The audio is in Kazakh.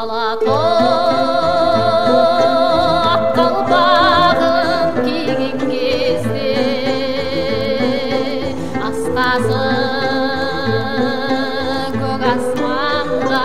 алако ақ киген кезде асқазы көк асманға